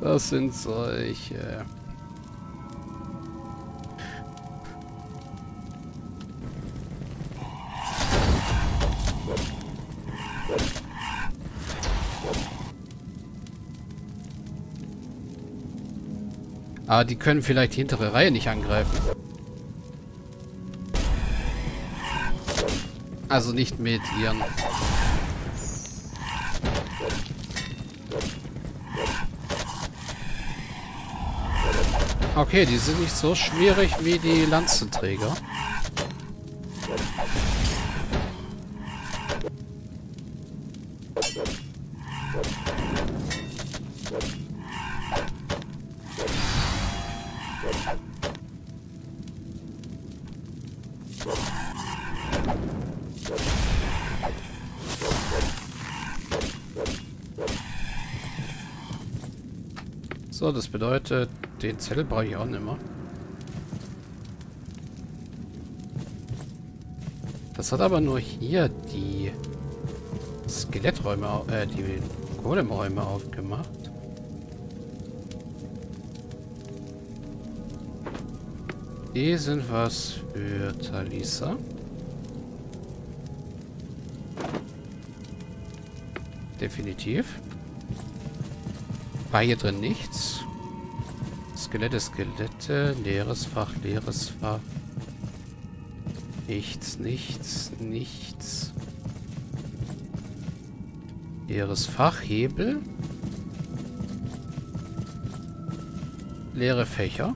Das sind solche. Aber die können vielleicht die hintere Reihe nicht angreifen. Also nicht mit ihren... Okay, die sind nicht so schwierig wie die Lanzenträger. So, das bedeutet, den Zettel brauche ich auch nicht mehr. Das hat aber nur hier die Skeletträume, äh, die Golemräume aufgemacht. Die sind was für Talisa. Definitiv. War hier drin nichts. Skelette, Skelette, leeres Fach, leeres Fach. Nichts, nichts, nichts. Leeres Fach, Hebel. Leere Fächer.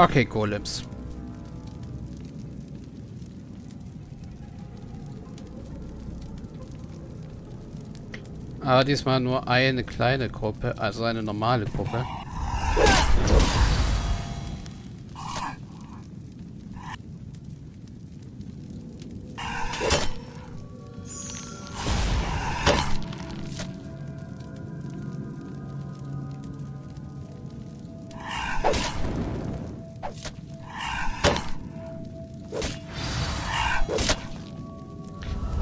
Okay, Golems. Aber diesmal nur eine kleine Gruppe, also eine normale Gruppe.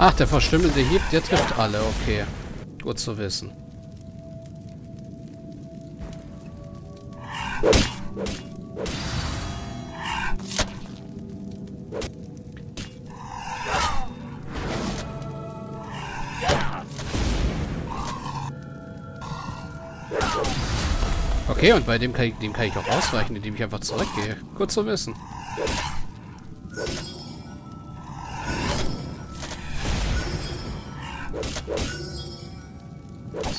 Ach, der verstümmelte Hieb, der trifft alle. Okay. Gut zu wissen. Okay, und bei dem kann, ich, dem kann ich auch ausweichen, indem ich einfach zurückgehe. Gut zu wissen.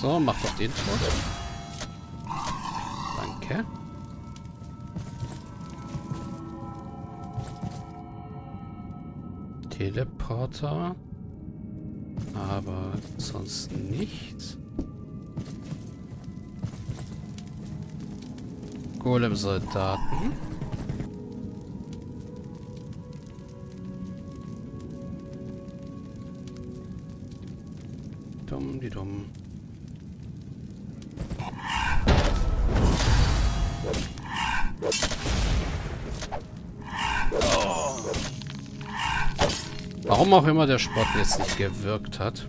So, mach doch den tot. Danke. Teleporter. Aber sonst nichts. Golem-Soldaten. Dumm, die dumm. Warum auch immer der Sport jetzt nicht gewirkt hat.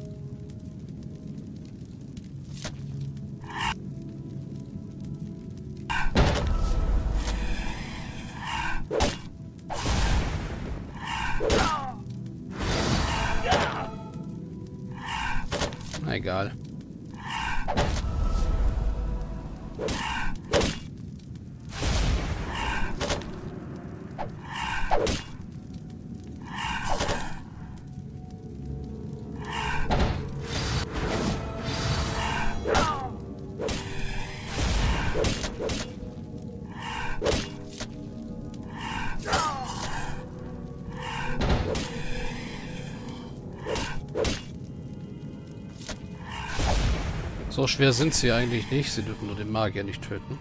So schwer sind sie eigentlich nicht. Sie dürfen nur den Magier nicht töten.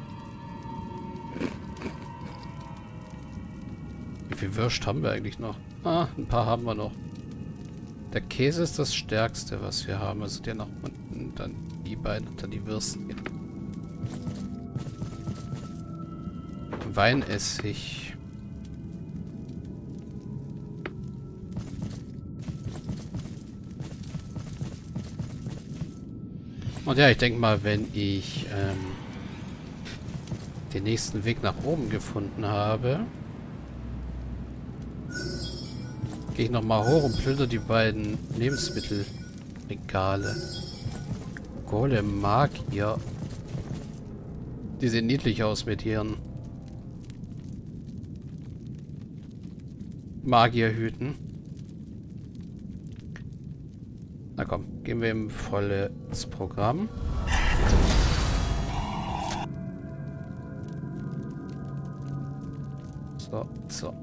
Wie viel Würst haben wir eigentlich noch? Ah, ein paar haben wir noch. Der Käse ist das stärkste, was wir haben. Also der nach unten, dann die beiden und dann die Würstchen. Weinessig. Und ja, ich denke mal, wenn ich ähm, den nächsten Weg nach oben gefunden habe, gehe ich nochmal hoch und plünder die beiden Lebensmittelregale. Golem Magier. Die sehen niedlich aus mit ihren Magierhüten. Na komm, gehen wir im volles Programm. So, so.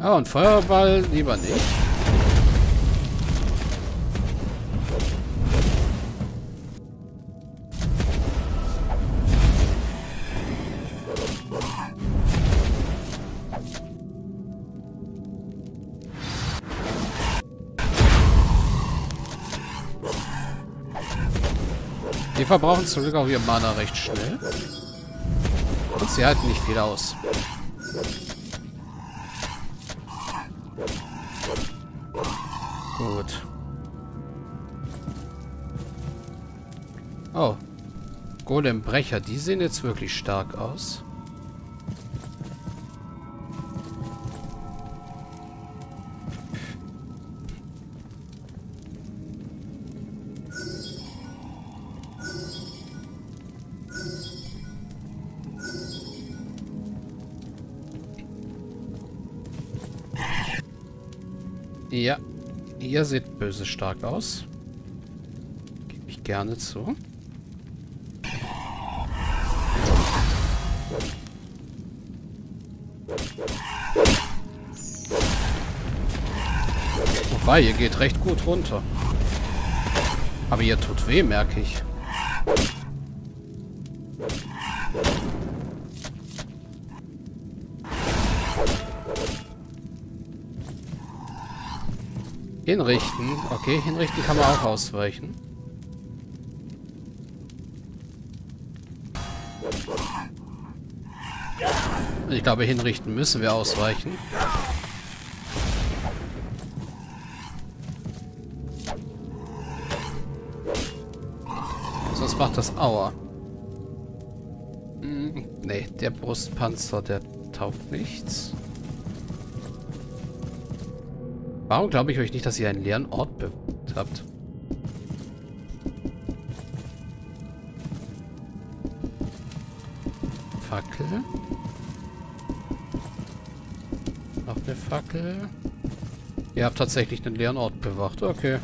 Ah, und Feuerball lieber nicht. Verbrauchen zum Glück auch ihr Mana recht schnell. Und sie halten nicht viel aus. Gut. Oh. Golembrecher, die sehen jetzt wirklich stark aus. Ihr seht böse stark aus. Gebe ich gerne zu. Wobei, ihr geht recht gut runter. Aber ihr tut weh, merke ich. Hinrichten. Okay, hinrichten kann man auch ausweichen. Ich glaube, hinrichten müssen wir ausweichen. Sonst macht das Aua. Hm, nee, der Brustpanzer, der taugt nichts. Warum glaube ich euch nicht, dass ihr einen leeren Ort bewegt habt? Fackel. Noch eine Fackel. Ihr habt tatsächlich einen leeren Ort bewacht. Okay.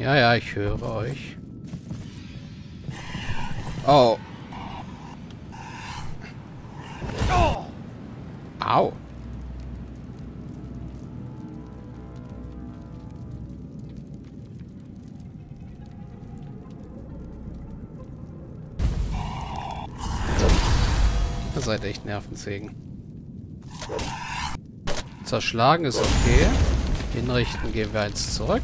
Ja, ja, ich höre euch. Oh. Au. Ihr seid echt Nervensägen. Zerschlagen ist okay. Hinrichten gehen wir eins zurück.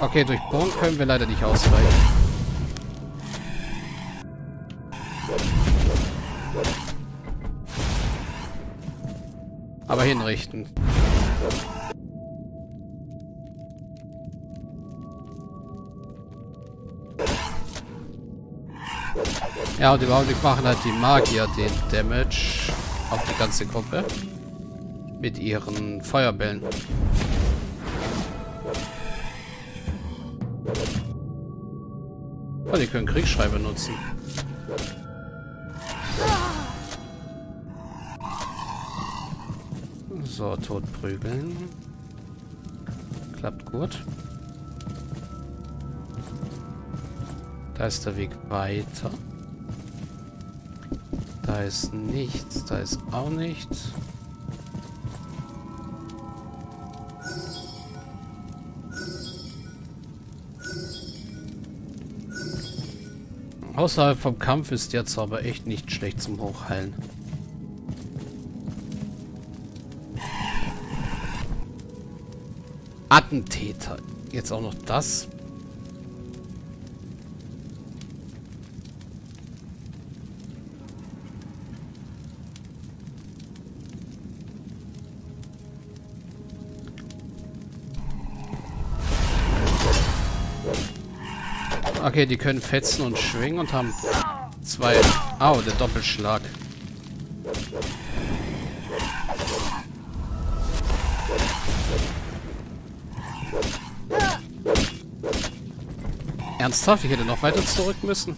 Okay, durch Bogen können wir leider nicht ausweichen. Aber hinrichten. Ja, und überhaupt machen halt die Magier den Damage auf die ganze Gruppe. Mit ihren Feuerbällen. Oh, die können Kriegsschrei benutzen. So, tot prügeln. Klappt gut. Da ist der Weg weiter. Da ist nichts. Da ist auch nichts. Außerhalb vom Kampf ist der Zauber echt nicht schlecht zum Hochheilen. Attentäter. Jetzt auch noch das. Okay, die können fetzen und schwingen und haben zwei... Au, oh, der Doppelschlag. Ernsthaft? Ich hätte noch weiter zurück müssen.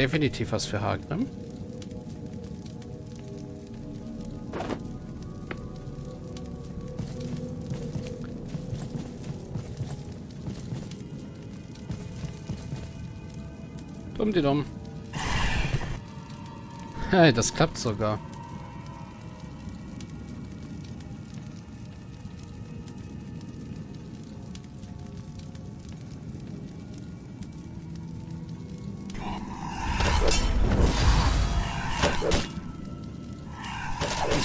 Definitiv was für Hagrim. Dumm die dumm. Hey, das klappt sogar.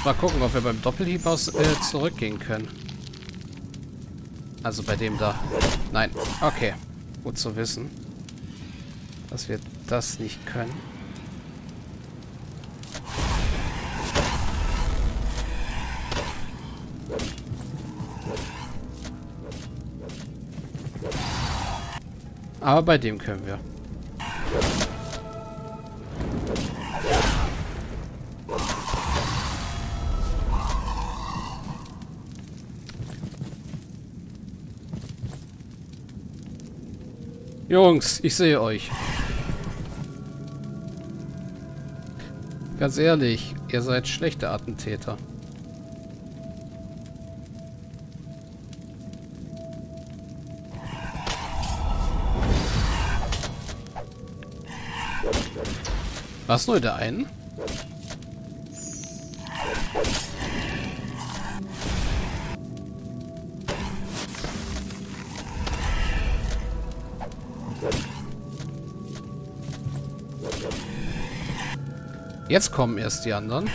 Mal gucken, ob wir beim Doppelhieb aus äh, zurückgehen können. Also bei dem da. Nein. Okay. Gut zu wissen. Dass wir das nicht können. Aber bei dem können wir. Jungs, ich sehe euch. Ganz ehrlich, ihr seid schlechte Attentäter. Was nur der einen? Jetzt kommen erst die anderen.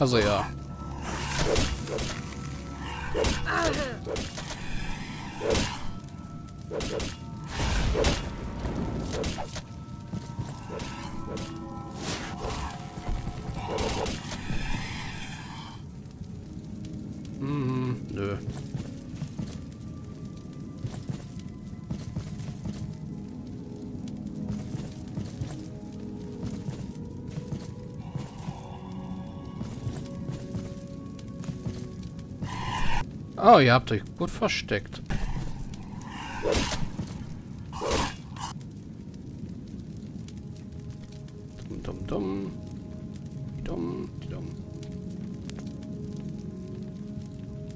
Also ja. Oh, ihr habt euch gut versteckt. Dumm, dumm, dumm. Dumm, dumm.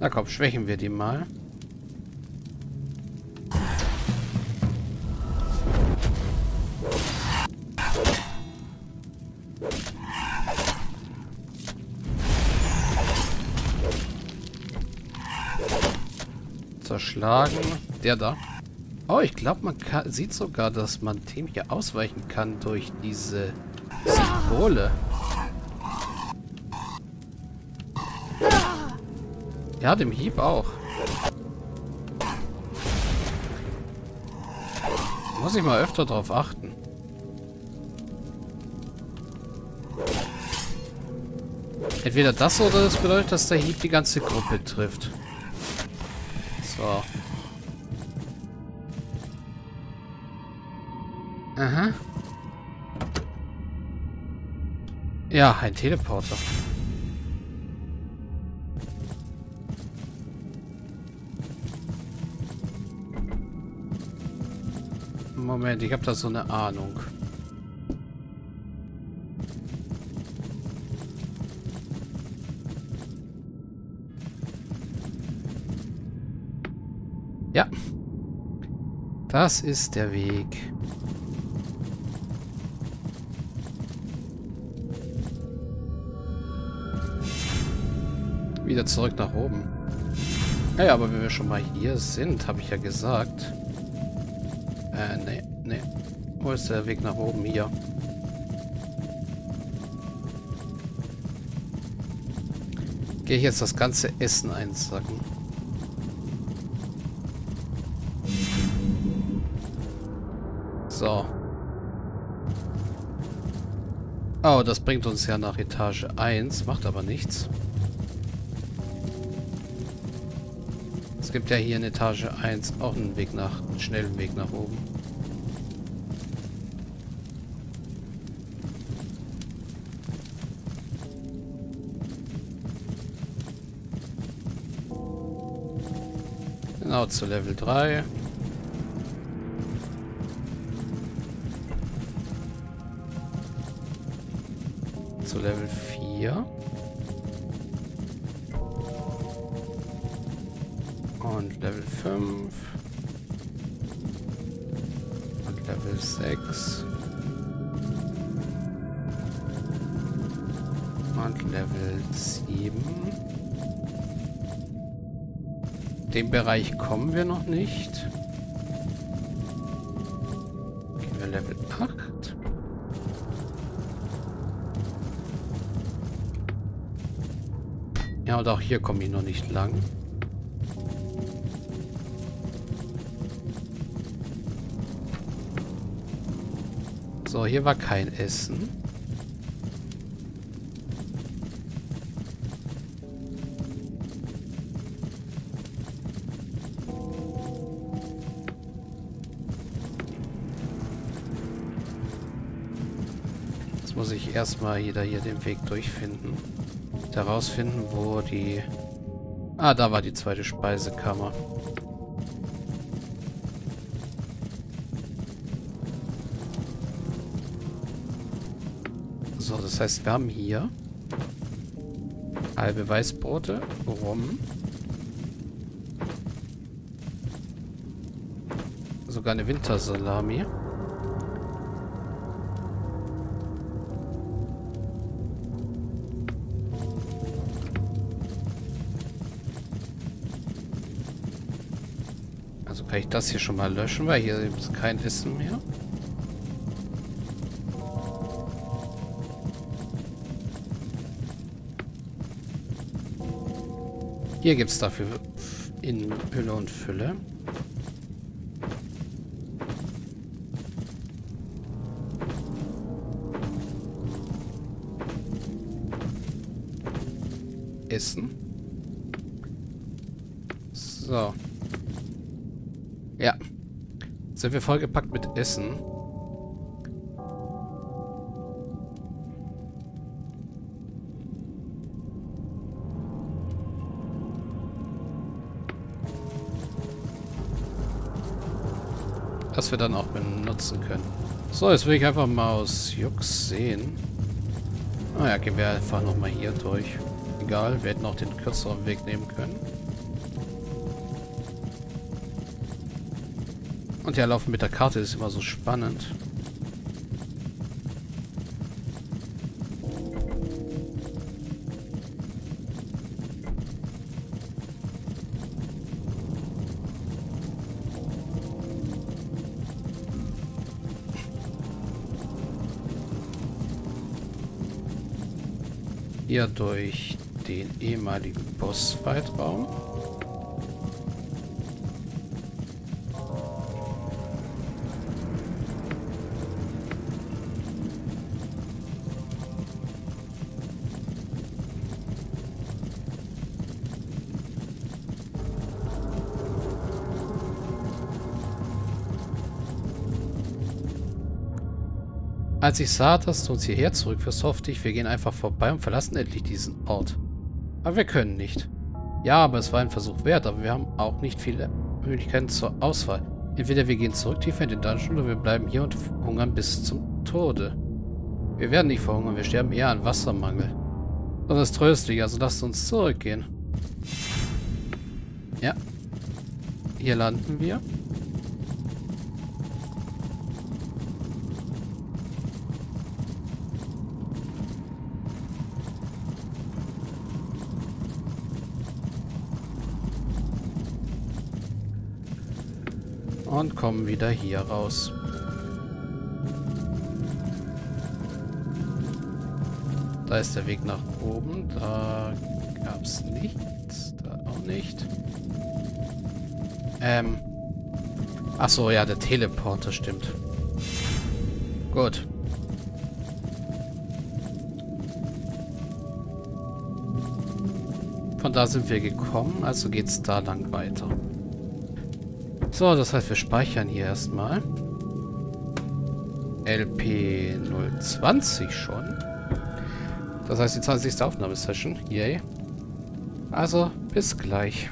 Na komm, schwächen wir die mal. Zerschlagen. Der da. Oh, ich glaube, man kann, sieht sogar, dass man dem hier ausweichen kann durch diese Symbole. Ja, dem Hieb auch. Muss ich mal öfter drauf achten. Entweder das oder das bedeutet, dass der Hieb die ganze Gruppe trifft. Aha. Ja, ein Teleporter. Moment, ich habe da so eine Ahnung. Ja. Das ist der Weg. Wieder zurück nach oben. Naja, aber wenn wir schon mal hier sind, habe ich ja gesagt. Äh, nee, nee. Wo ist der Weg nach oben? Hier. Gehe ich jetzt das ganze Essen einsacken. So. Oh, das bringt uns ja nach Etage 1, macht aber nichts. Gibt ja hier in Etage 1 auch einen Weg nach, einen schnellen Weg nach oben. Genau, zu Level 3. Zu Level 4. Und Level 7. Dem Bereich kommen wir noch nicht. Gehen wir Level 8. Ja, und auch hier komme ich noch nicht lang. So, hier war kein Essen. Muss ich erstmal jeder hier den Weg durchfinden. Herausfinden, wo die... Ah, da war die zweite Speisekammer. So, das heißt, wir haben hier halbe Weißbrote, Rum. Sogar eine Wintersalami. Also kann ich das hier schon mal löschen, weil hier ist kein Essen mehr. Hier gibt es dafür in Hülle und Fülle. Essen. So. Ja. Sind wir vollgepackt mit Essen. das wir dann auch benutzen können. So, jetzt will ich einfach mal aus Jux sehen. Naja, ah gehen wir einfach nochmal hier durch. Egal, wir hätten auch den kürzeren Weg nehmen können. Und ja, laufen mit der Karte ist immer so spannend. hier durch den ehemaligen Bossfight-Raum. Als ich sah, dass du uns hierher zurückführst, hoffte ich, wir gehen einfach vorbei und verlassen endlich diesen Ort. Aber wir können nicht. Ja, aber es war ein Versuch wert, aber wir haben auch nicht viele Möglichkeiten zur Auswahl. Entweder wir gehen zurück tiefer in den Dungeon oder wir bleiben hier und hungern bis zum Tode. Wir werden nicht verhungern, wir sterben eher an Wassermangel. Das ist tröstlich, also lasst uns zurückgehen. Ja. Hier landen wir. Und kommen wieder hier raus. Da ist der Weg nach oben. Da gab es nichts. Da auch nicht. Ähm. Achso, ja, der Teleporter stimmt. Gut. Von da sind wir gekommen, also geht's da lang weiter. So, das heißt, wir speichern hier erstmal. LP 020 schon. Das heißt, die 20. Aufnahmesession. Yay. Also, bis gleich.